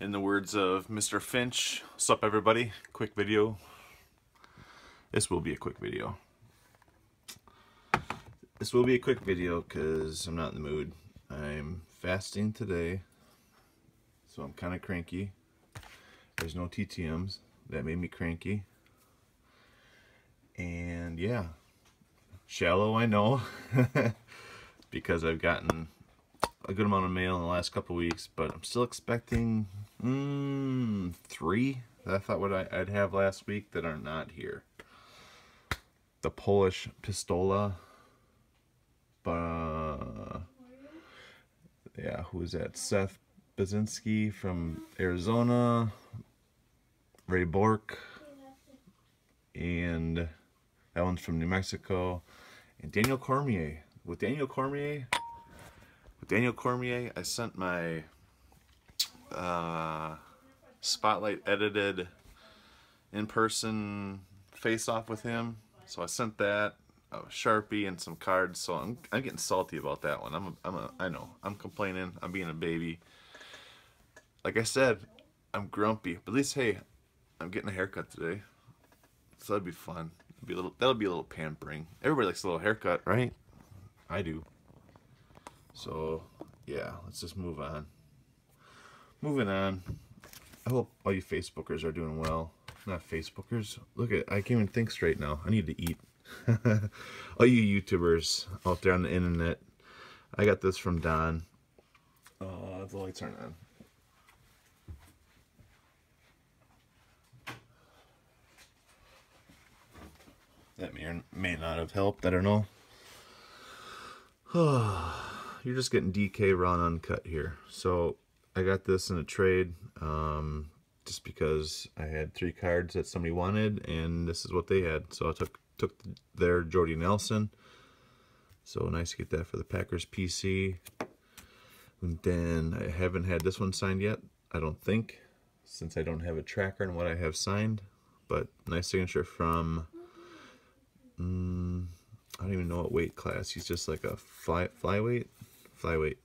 In the words of Mr. Finch, sup everybody, quick video. This will be a quick video. This will be a quick video because I'm not in the mood. I'm fasting today, so I'm kind of cranky. There's no TTMs. That made me cranky. And yeah, shallow I know, because I've gotten a good amount of mail in the last couple weeks, but I'm still expecting mm, three that I thought what I'd have last week that are not here. The Polish Pistola. Uh, yeah, who is that? Seth Baczynski from Arizona. Ray Borg. And that one's from New Mexico. And Daniel Cormier. With Daniel Cormier, Daniel Cormier, I sent my uh, spotlight edited in-person face-off with him. So I sent that, a Sharpie and some cards. So I'm, I'm getting salty about that one. I'm a, I'm a, I know, I'm complaining. I'm being a baby. Like I said, I'm grumpy. But at least, hey, I'm getting a haircut today. So that'd be fun. It'd be a little, that'll be a little pampering. Everybody likes a little haircut, right? I do. So, yeah, let's just move on. Moving on. I hope all you Facebookers are doing well. Not Facebookers. Look at, I can't even think straight now. I need to eat. all you YouTubers out there on the internet. I got this from Don. Uh, the lights aren't on. That may or may not have helped. I don't know. You're just getting DK and uncut here. So I got this in a trade um, just because I had three cards that somebody wanted and this is what they had. So I took took their Jordy Nelson. So nice to get that for the Packers PC. And then I haven't had this one signed yet, I don't think, since I don't have a tracker on what I have signed. But nice signature from Mm, I don't even know what weight class. He's just like a fly flyweight, flyweight,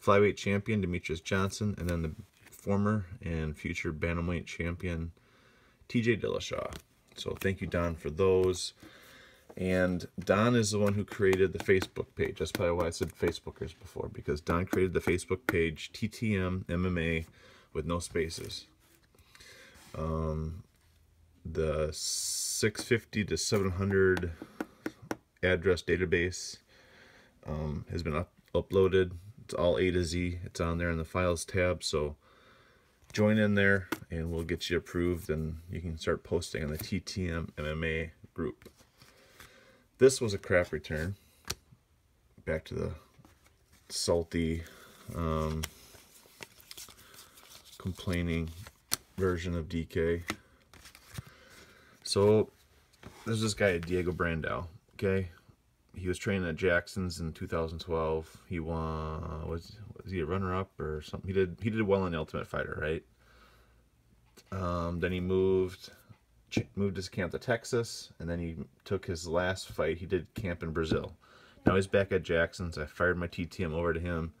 flyweight champion Demetrious Johnson, and then the former and future bantamweight champion T.J. Dillashaw. So thank you, Don, for those. And Don is the one who created the Facebook page. That's probably why I said Facebookers before, because Don created the Facebook page TTM MMA with no spaces. Um, the 650 to 700 address database um, has been up uploaded. It's all A to Z. It's on there in the files tab. So join in there and we'll get you approved and you can start posting on the TTM MMA group. This was a crap return. Back to the salty, um, complaining version of DK. So there's this guy Diego Brandao. Okay, he was training at Jackson's in 2012. He won. Was was he a runner-up or something? He did. He did well in the Ultimate Fighter, right? Um, then he moved moved his camp to Texas, and then he took his last fight. He did camp in Brazil. Now he's back at Jackson's. I fired my TTM over to him,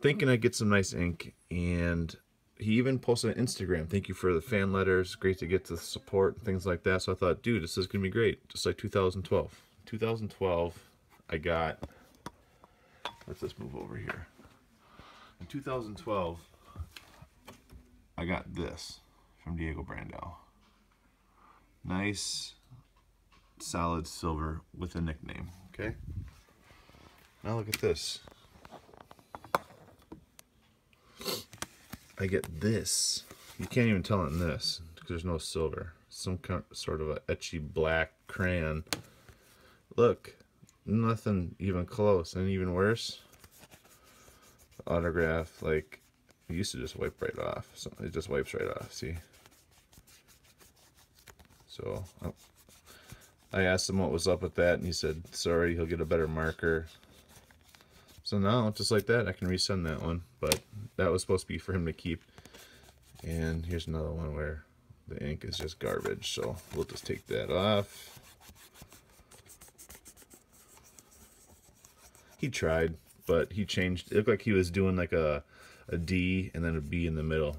thinking I'd get some nice ink, and he even posted on Instagram, thank you for the fan letters, great to get the support and things like that. So I thought, dude, this is going to be great, just like 2012. 2012, I got, let's just move over here. In 2012, I got this from Diego Brandao. Nice, solid silver with a nickname, okay? Now look at this. I get this. You can't even tell in this because there's no silver. Some kind, sort of a etchy black crayon. Look, nothing even close. And even worse, autograph, like, used to just wipe right off. So it just wipes right off, see? So, oh, I asked him what was up with that, and he said, sorry, he'll get a better marker. So now, just like that, I can resend that one. But that was supposed to be for him to keep. And here's another one where the ink is just garbage. So we'll just take that off. He tried, but he changed. It looked like he was doing like a, a D and then a B in the middle.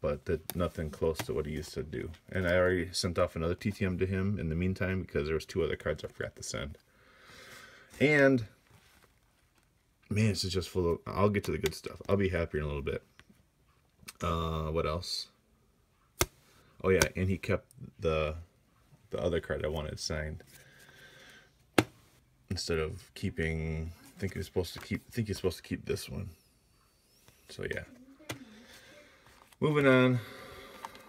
but that nothing close to what he used to do. And I already sent off another TTM to him in the meantime because there was two other cards I forgot to send. And man, this is just full of. I'll get to the good stuff. I'll be happier in a little bit. Uh, what else? Oh yeah, and he kept the the other card I wanted signed instead of keeping. I think he supposed to keep. I think he's supposed to keep this one. So yeah. Moving on.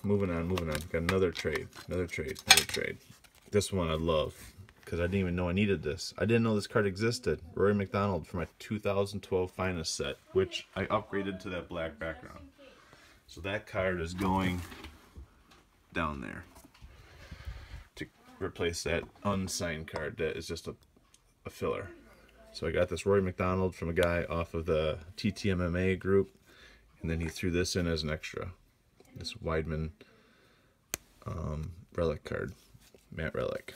Moving on. Moving on. Got another trade. Another trade. Another trade. This one I love because I didn't even know I needed this. I didn't know this card existed. Rory MacDonald for my 2012 Finest set, which I upgraded to that black background. So that card is going down there to replace that unsigned card that is just a, a filler. So I got this Rory MacDonald from a guy off of the TTMMA group, and then he threw this in as an extra. This Weidman um, relic card, Matt Relic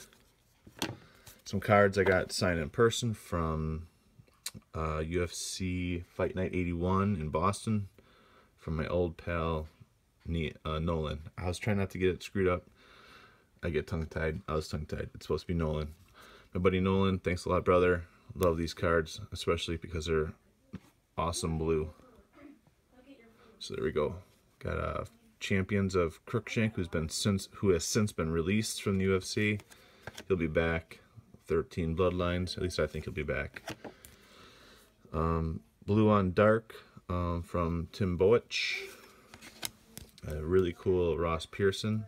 some cards I got signed in person from uh, UFC Fight Night 81 in Boston from my old pal uh, Nolan. I was trying not to get it screwed up. I get tongue-tied. I was tongue-tied. It's supposed to be Nolan. My buddy Nolan, thanks a lot, brother. Love these cards, especially because they're awesome blue. So there we go. Got uh, Champions of Cruickshank, who's been since who has since been released from the UFC. He'll be back. 13 Bloodlines. At least I think he'll be back. Um, Blue on Dark um, from Tim Boetsch. A really cool Ross Pearson.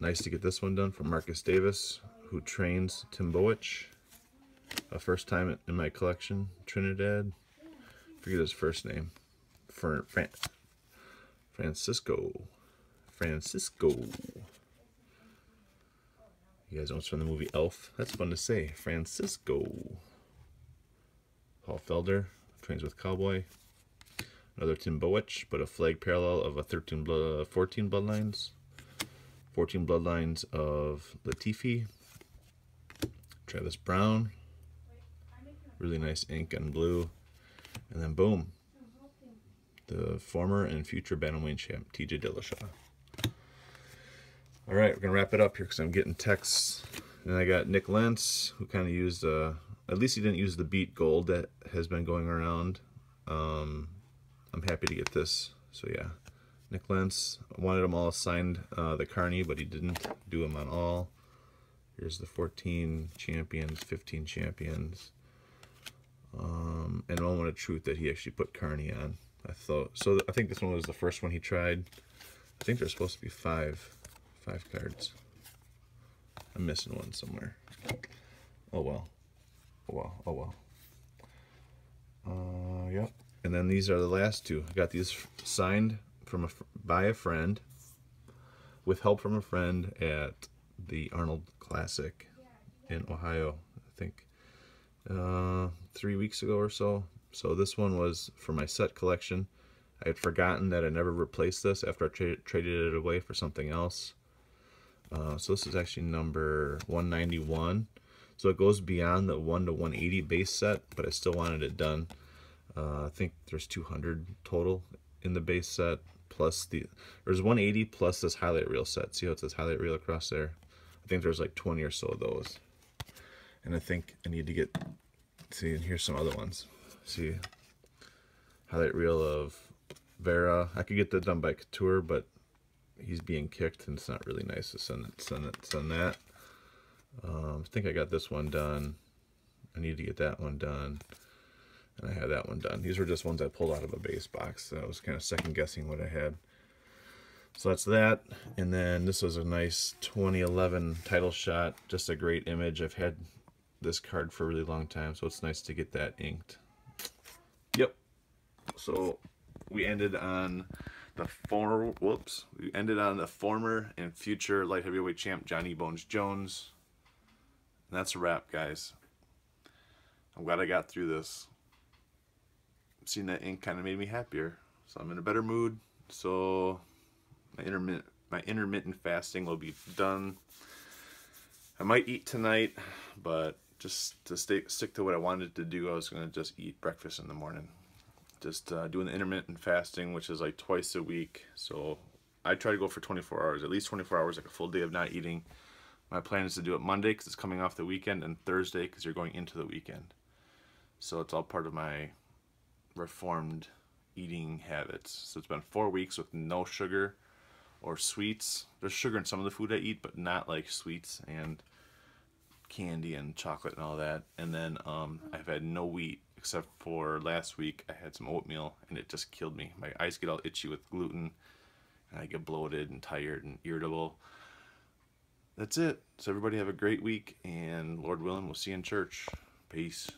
Nice to get this one done from Marcus Davis, who trains Tim Boetsch. A first time in my collection, Trinaldo. Forget his first name. Fran Francisco. Francisco. You guys know it's from the movie Elf. That's fun to say. Francisco. Paul Felder trains with Cowboy. Another Tim Boetsch, but a flag parallel of a 13 blood, 14 bloodlines. 14 bloodlines of Latifi. Travis Browne. Really nice ink and blue. And then boom. The former and future Bantamweight champ, TJ Dillashaw. All right, we're gonna wrap it up here because I'm getting texts. And I got Nik Lentz, who kind of used, uh, at least he didn't use the beat gold that has been going around. Um, I'm happy to get this. So yeah, Nik Lentz, wanted them all signed, uh, the Carney, but he didn't do them on all. Here's the 14 champions, 15 champions. Um, and Moment of Truth that he actually put Carney on. I thought, so I think this one was the first one he tried. I think there's supposed to be five. Five cards. I'm missing one somewhere. Oh well. Oh well. Oh well. Uh, yep. And then these are the last two. I got these signed from a by a friend, with help from a friend at the Arnold Classic in Ohio. I think uh, three weeks ago or so. So this one was for my set collection. I had forgotten that I never replaced this after I tra traded it away for something else. Uh, so this is actually number 191. So it goes beyond the 1 to 180 base set, but I still wanted it done. Uh, I think there's 200 total in the base set, plus the, there's 180 plus this highlight reel set. See how it says highlight reel across there? I think there's like 20 or so of those. And I think I need to get, see, and here's some other ones. See, highlight reel of Vera. I could get that done by Couture, but he's being kicked and it's not really nice to send it, send it, send that. Um, I think I got this one done. I need to get that one done. And I had that one done. These were just ones I pulled out of a base box. So I was kind of second guessing what I had. So that's that. And then this was a nice 2011 title shot. Just a great image. I've had this card for a really long time. So it's nice to get that inked. Yep. So we ended on the former, whoops, we ended on the former and future light heavyweight champ Johnny Bones Jones. And that's a wrap, guys. I'm glad I got through this. Seeing that ink kind of made me happier. So I'm in a better mood. So my intermittent, my intermittent fasting will be done. I might eat tonight, but just to stay, stick to what I wanted to do, I was going to just eat breakfast in the morning just uh, doing the intermittent fasting, which is like twice a week. So I try to go for 24 hours, at least 24 hours, like a full day of not eating. My plan is to do it Monday because it's coming off the weekend, and Thursday because you're going into the weekend. So it's all part of my reformed eating habits. So it's been four weeks with no sugar or sweets. There's sugar in some of the food I eat, but not like sweets and candy and chocolate and all that. And then um, I've had no wheat except for last week. I had some oatmeal and it just killed me. My eyes get all itchy with gluten and I get bloated and tired and irritable. That's it. So everybody have a great week and Lord willing, we'll see you in church. Peace.